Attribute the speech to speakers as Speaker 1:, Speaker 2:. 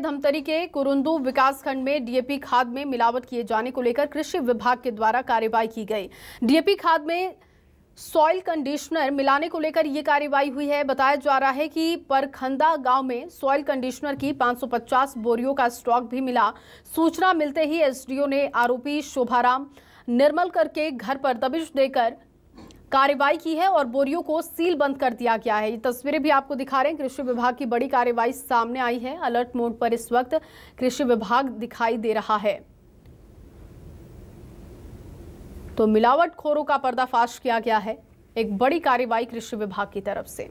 Speaker 1: धमतरी के कुरुंदू विकासखंड में डीएपी खाद में मिलावट किए जाने को लेकर कृषि विभाग के द्वारा कार्रवाई की गई। डीएपी खाद में सॉइल कंडीशनर मिलाने को लेकर ये कार्रवाई हुई है। बताया जा रहा है कि परखंदा गाँव में सॉइल कंडीशनर की 550 बोरियों का स्टॉक भी मिला। सूचना मिलते ही एसडीओ ने आरोपी शोभाराम निर्मल करके घर पर दबिश देकर कार्रवाई की है और बोरियों को सील बंद कर दिया गया है। ये तस्वीरें भी आपको दिखा रहे हैं। कृषि विभाग की बड़ी कार्रवाई सामने आई है। अलर्ट मोड पर इस वक्त कृषि विभाग दिखाई दे रहा है। तो मिलावट खोरों का पर्दाफाश किया गया है। एक बड़ी कार्रवाई कृषि विभाग की तरफ़ से।